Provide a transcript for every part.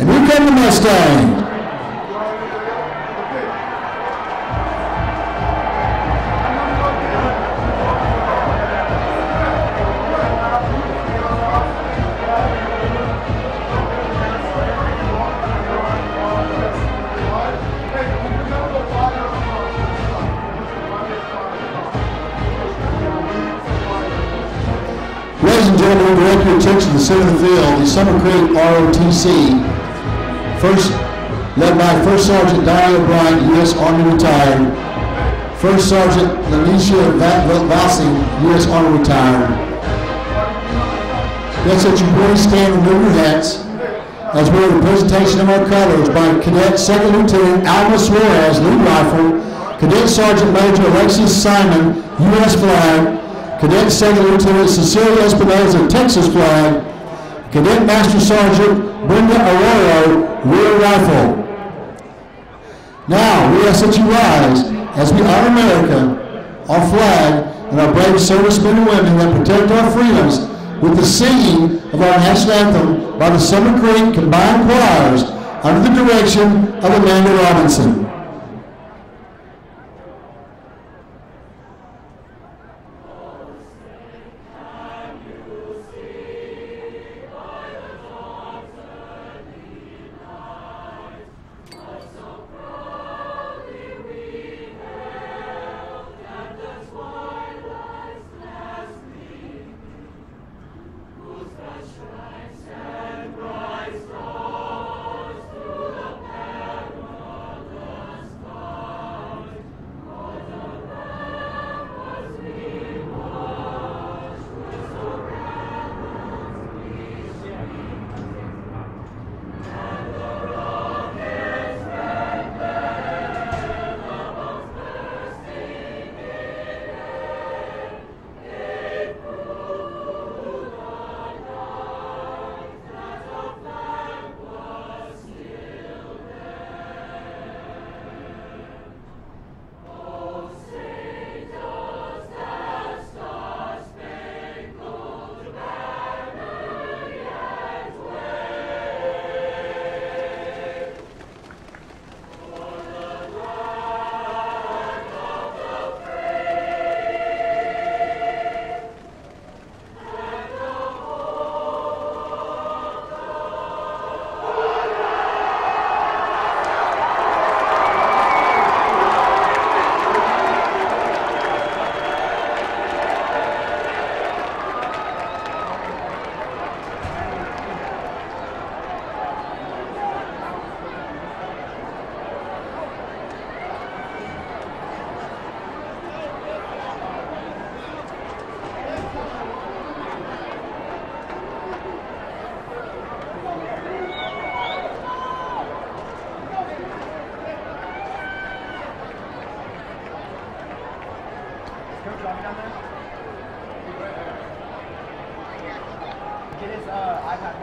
And here come the Mustang. To the center of the field, the Summer Creek ROTC. First, led by First Sergeant Diane O'Brien, U.S. Army retired. First Sergeant Lanisha Vassing, U.S. Army retired. Next, that you please stand and remove your hats as we have the presentation of our colors by Cadet Second Lieutenant Alma Suarez, lead rifle, Cadet Sergeant Major Alexis Simon, U.S. flag, Cadet Second Lieutenant Cecilia Espinosa, Texas flag, Cadet Master Sergeant Brenda Arroyo, rear rifle. Now, we ask that you rise as we honor America, our flag, and our brave servicemen and women that protect our freedoms with the singing of our national anthem by the Summer Creek Combined Choirs under the direction of Amanda Robinson.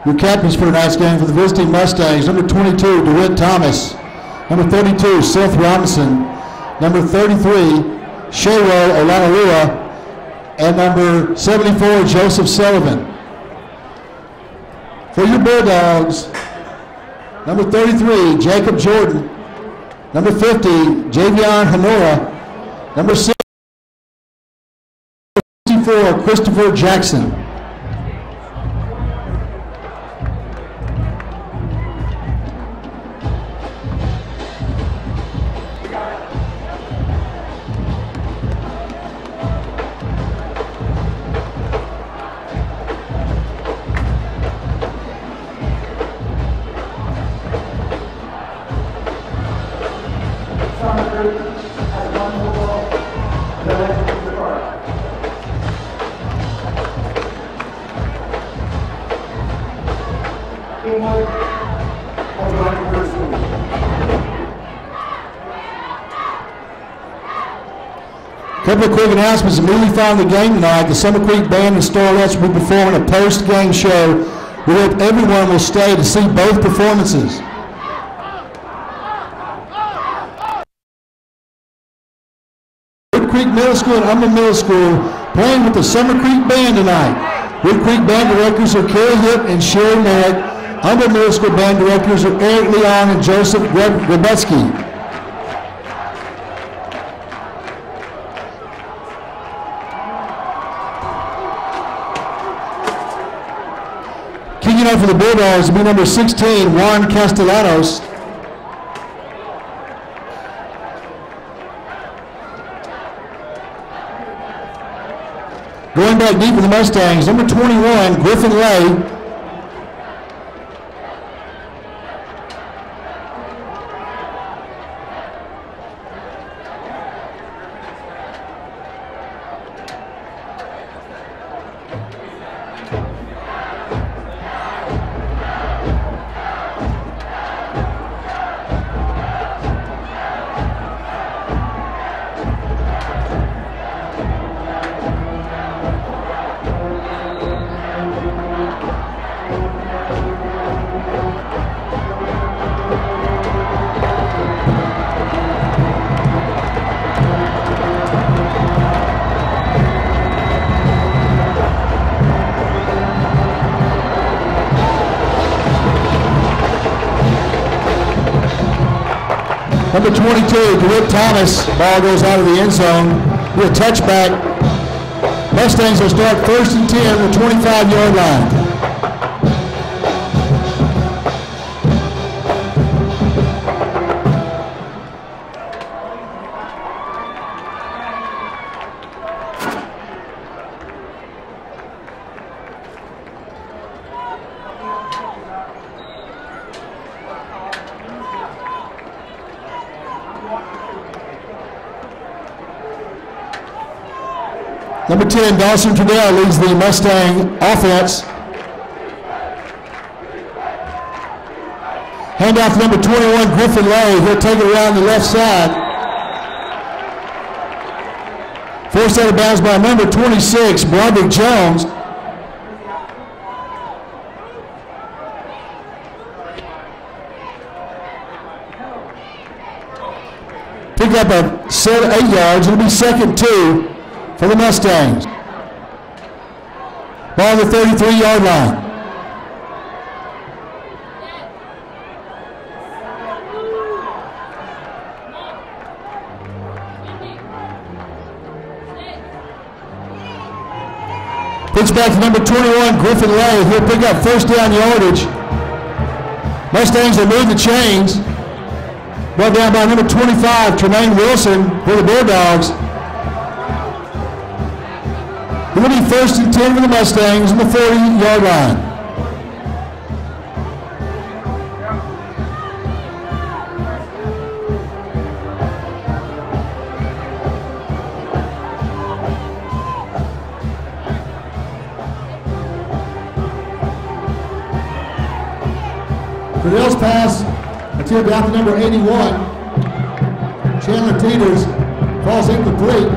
Your captains for tonight's game for the visiting Mustangs, number 22, DeWitt Thomas. Number 32, Seth Robinson. Number 33, Shayro Olanalua. And number 74, Joseph Sullivan. For your Bulldogs, number 33, Jacob Jordan. Number 50, Javion Honora. Number 64, Christopher Jackson. Couple of quick announcements. Immediately following the game tonight, the Summer Creek Band and Starlets will be performing a post-game show. We hope everyone will stay to see both performances. Creek Middle School and Humble Middle School playing with the Summer Creek Band tonight. Wood Creek Band directors are Carrie Hip and Sherry Merritt. Humble Middle School Band directors are Eric Leon and Joseph Grebutsky. Kicking off for the Bulldogs will be number 16, Juan Castellanos. Going back deep for the Mustangs, number 21, Griffin Lay. Number 22, DeWitt Thomas. Ball goes out of the end zone. Be a touchback. Mustangs will start first and 10 the 25-yard line. Number 10, Dawson Trudell leads the Mustang offense. Handoff number 21, Griffin Lay. He'll take it around the left side. Forced out of bounds by number 26, Broderick Jones. Pick up a set of eight yards. It'll be second two for the Mustangs. Ball the 33-yard line. Pitch back to number 21, Griffin Lay. He'll pick up first down yardage. Mustangs will move the chains. Brought down by number 25, Tremaine Wilson for the Bulldogs. It'll be first and 10 for the Mustangs on the 40-yard line. Fidell's pass attempted out to number 81. Chandler Teeters falls incomplete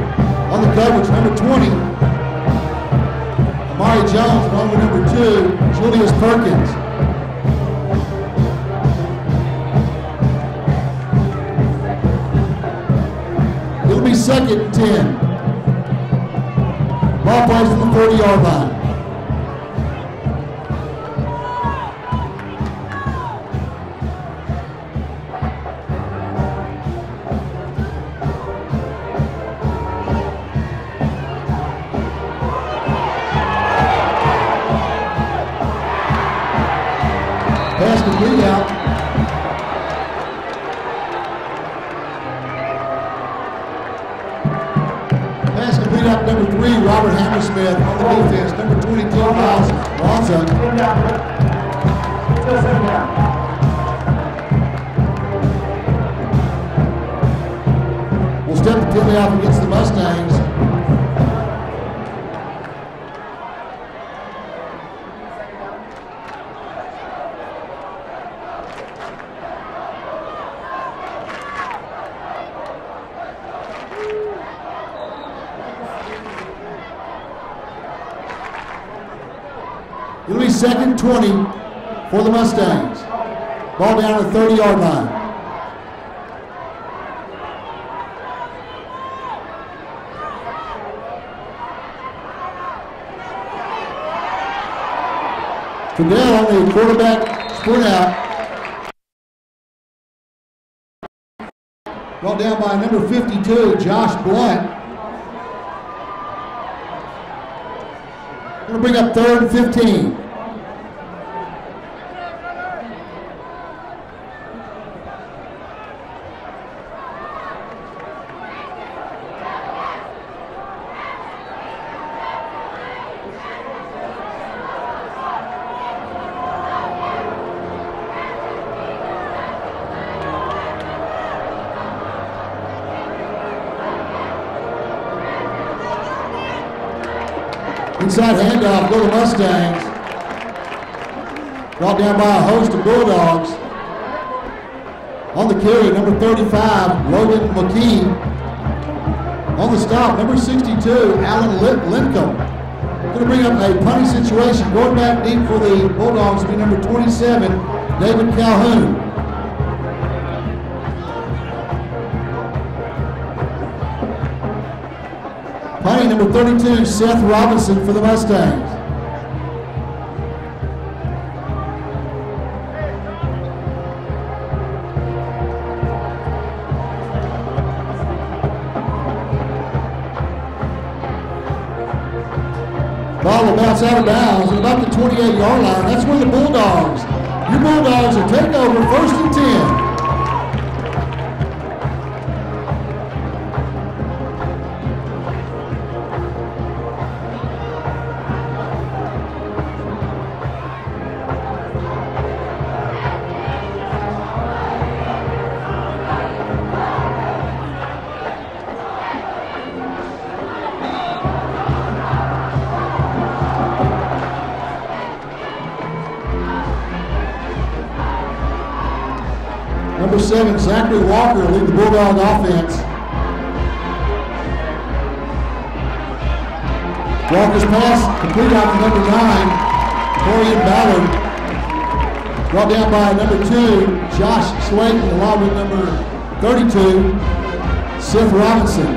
on the coverage, number 20. Amari Jones, with number two, Julius Perkins. It'll be second and 10. Ball plays from the 40-yard line. We'll step the penalty off against the Mustangs. 20 for the Mustangs. Ball down at the 30 yard line. Fidel on the quarterback sprint out. Brought down by number 52, Josh Blunt. Going to bring up third and 15. Handoff, go to Mustangs. Brought down by a host of Bulldogs. On the carry, number 35, Logan McKee. On the stop, number 62, Alan Lincomb. Going to bring up a punting situation. Going back deep for the Bulldogs be number 27, David Calhoun. Number 32, Seth Robinson for the Mustangs. Ball will bounce out of bounds at about the 28 yard line. That's where the Bulldogs, your Bulldogs will take over first and 10. Zachary Walker, lead the Bulldog offense. Walker's pass complete out to number nine, Corian Ballard. Brought down by number two, Josh Slayton, along with number 32, Seth Robinson.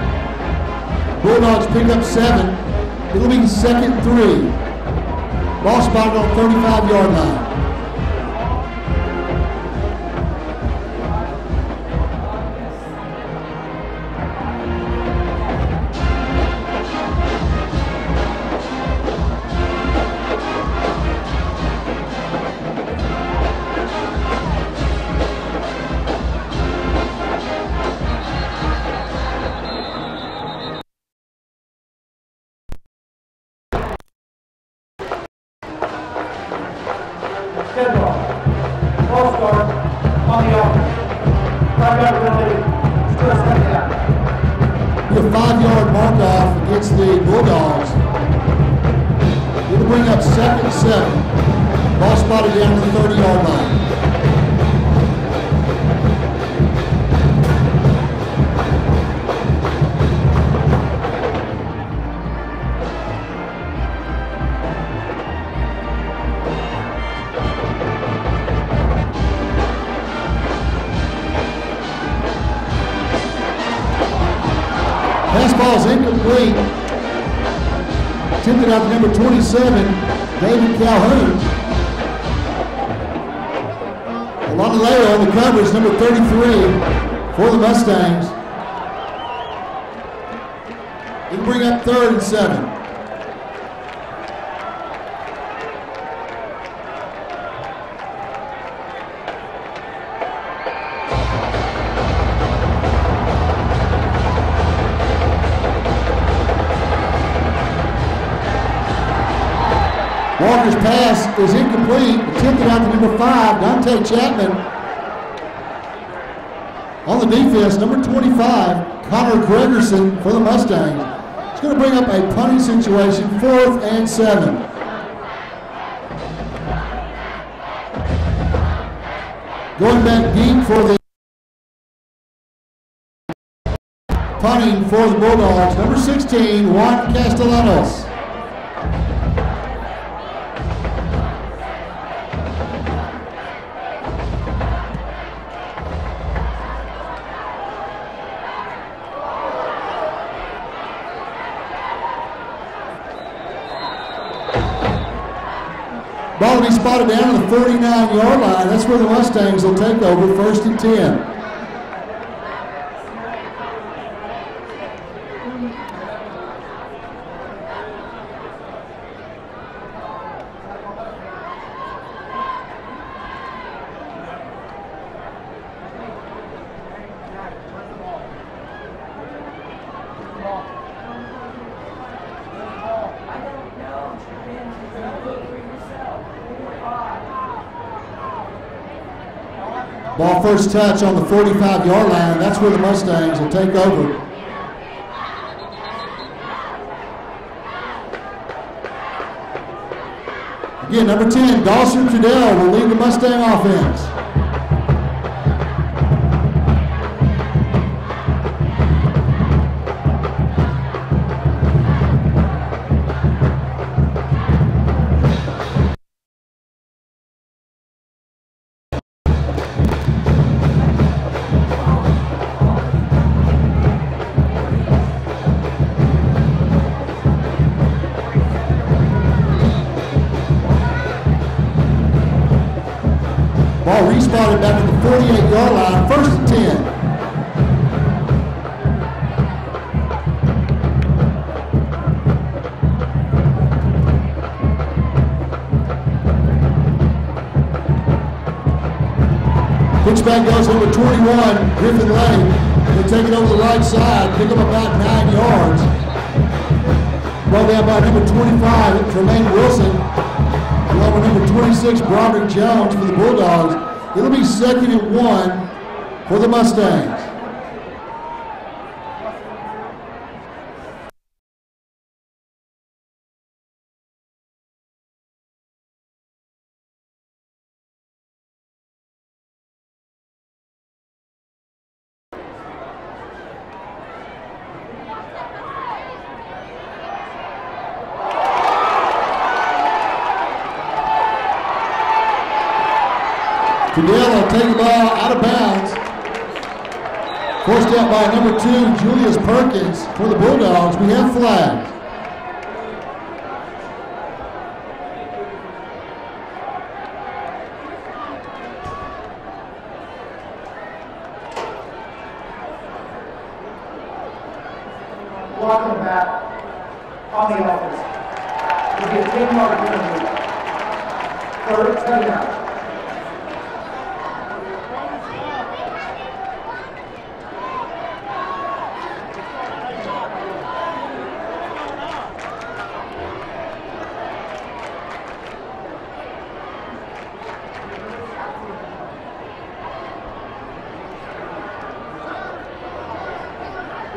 Bulldogs pick up seven. It'll be second three. Ball spotted on 35 yard line. Number 27, David Calhoun. Alonaleo on the coverage, number 33 for the Mustangs. Walker's pass is incomplete. It out to number five, Dante Chapman. On the defense, number 25, Connor Gregerson for the Mustangs. It's going to bring up a punting situation, fourth and seven. Going back deep for the punting for the Bulldogs, number 16, Juan Castellanos. Spotted down to the 49-yard line. That's where the Mustangs will take over, first and 10. Ball first touch on the 45-yard line. That's where the Mustangs will take over. Again, number 10, Dawson Trudell will lead the Mustang offense. Pitchback goes number 21, Griffin Lane. They take it over the right side, pick up about nine yards. Ball down by number 25, Tremaine Wilson. Along with number 26, Broderick Jones for the Bulldogs. It'll be second and one for the Mustangs. Trudell will take the ball out of bounds. Forced out by number two, Julius Perkins for the Bulldogs. We have flags. Welcome back on the offense. It'll be a 10-yard penalty. Third touchdown.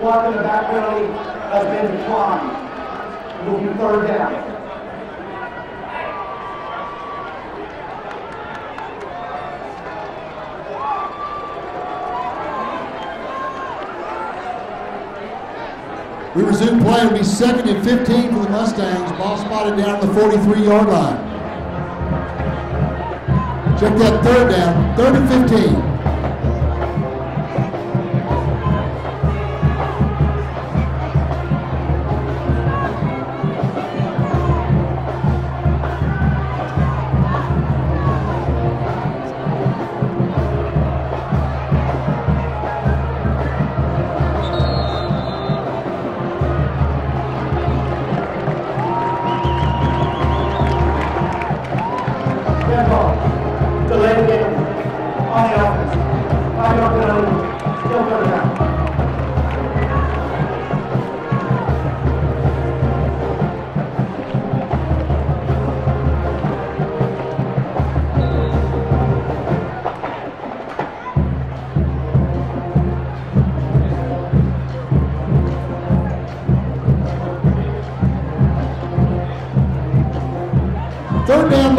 Block in the back penalty has been declined. It will be third down. We resume play. It'll be second and 15 for the Mustangs. Ball spotted down the 43-yard line. Check that third down. Third and 15.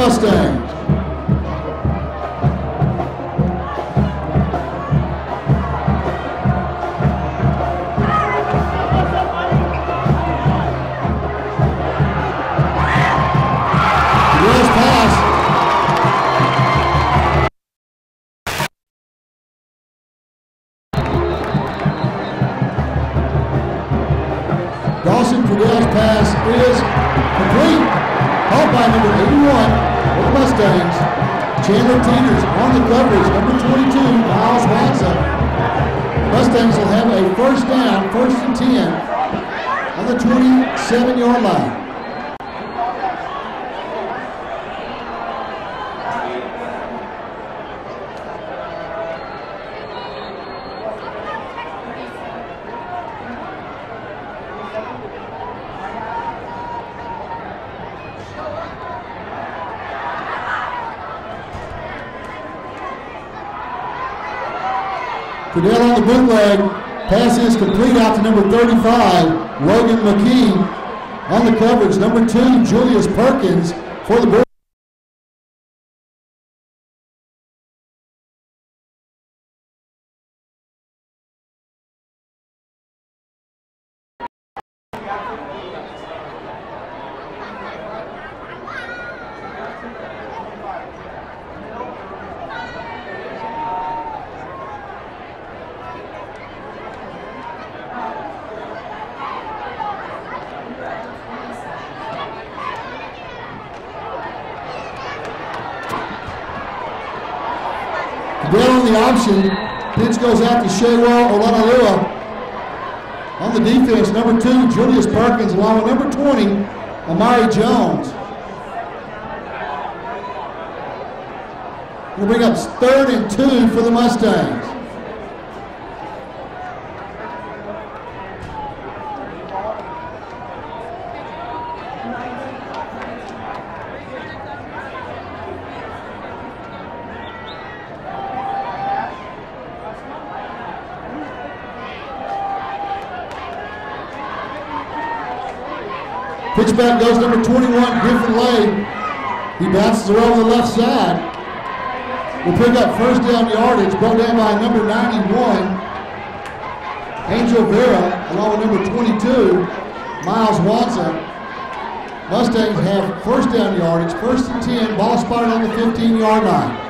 Third Fidel on the bootleg. Pass is complete out to number 35, Logan McKee. On the coverage, number two, Julius Perkins for the Then on the option, to Shewa Olanalua. On the defense, number two, Julius Perkins, along with number 20, Amari Jones. We'll bring up third and two for the Mustangs. Pitchback goes number 21, Griffin Lay. He bounces around the left side. Will pick up first down yardage, brought down by number 91, Angel Vera, along with number 22, Miles Watson. Mustangs have first down yardage, first and 10, ball spotted on the 15 yard line.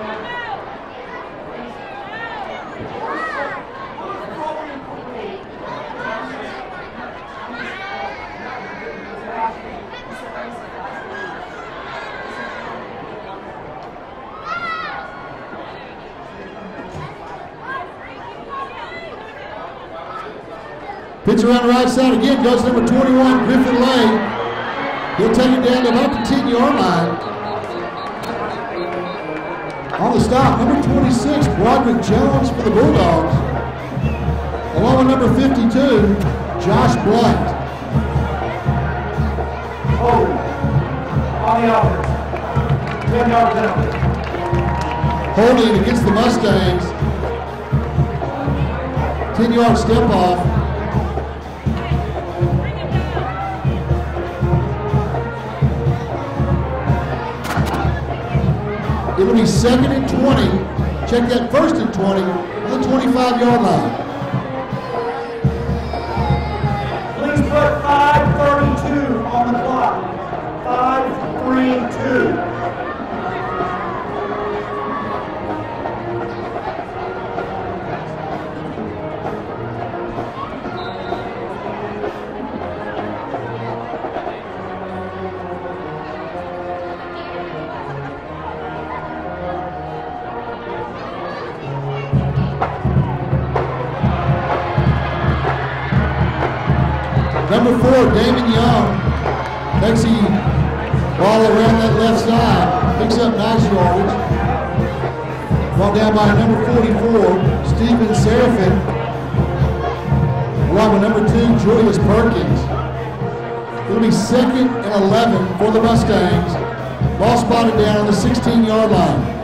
Around the right side again, goes number 21, Griffin Lane. He'll take it down to about the 10 yard line. On the stop, number 26, Broderick Jones for the Bulldogs. Along with number 52, Josh Blunt. Hold. On the offense. Ten yard penalty. Holding against the Mustangs. 10 yard step off. It'll be second and 20. Check that first and 20 on the 25 yard line. Damon Young, makes the ball around that left side, picks up nice yardage. Brought down by number 44, Stephen Seraphin, along with number two, Julius Perkins. It'll be second and 11 for the Mustangs. Ball spotted down on the 16-yard line.